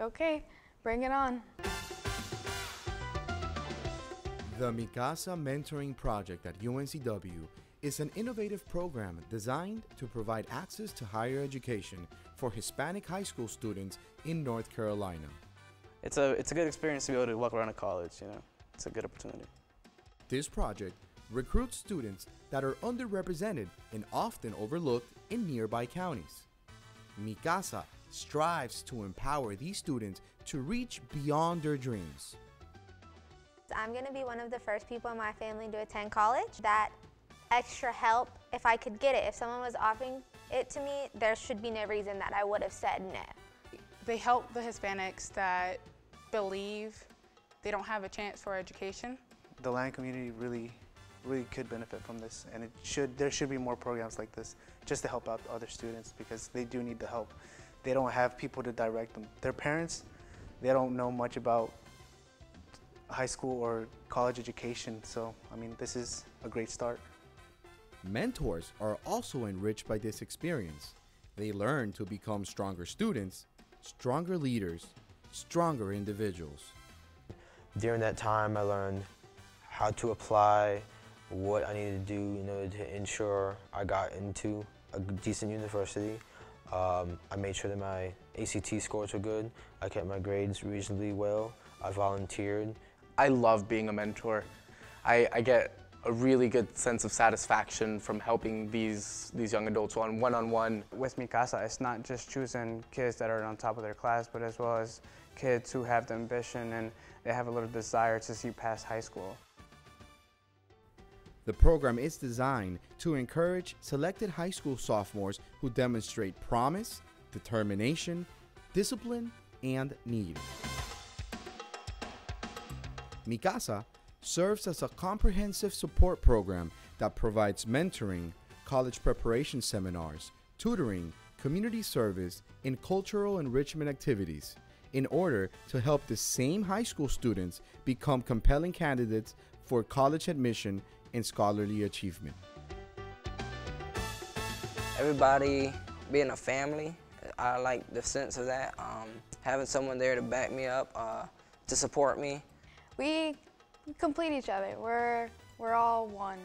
okay, bring it on. The Mi Casa Mentoring Project at UNCW is an innovative program designed to provide access to higher education for Hispanic high school students in North Carolina. It's a, it's a good experience to be able to walk around a college, you know. It's a good opportunity. This project recruits students that are underrepresented and often overlooked in nearby counties. Mi Casa strives to empower these students to reach beyond their dreams. I'm going to be one of the first people in my family to attend college. That extra help, if I could get it, if someone was offering it to me, there should be no reason that I would have said no. They help the Hispanics that believe they don't have a chance for education. The land community really, really could benefit from this, and it should. There should be more programs like this just to help out other students because they do need the help. They don't have people to direct them. Their parents, they don't know much about high school or college education. So, I mean, this is a great start. Mentors are also enriched by this experience. They learn to become stronger students, stronger leaders, stronger individuals. During that time, I learned how to apply, what I needed to do in order to ensure I got into a decent university. Um, I made sure that my ACT scores were good. I kept my grades reasonably well. I volunteered. I love being a mentor. I, I get a really good sense of satisfaction from helping these, these young adults on one-on-one. With Mi Casa, it's not just choosing kids that are on top of their class, but as well as kids who have the ambition and they have a little desire to see past high school. The program is designed to encourage selected high school sophomores who demonstrate promise, determination, discipline, and need. Mi Casa serves as a comprehensive support program that provides mentoring, college preparation seminars, tutoring, community service, and cultural enrichment activities in order to help the same high school students become compelling candidates for college admission and scholarly achievement. Everybody being a family, I like the sense of that. Um, having someone there to back me up, uh, to support me. We complete each other. We're, we're all one.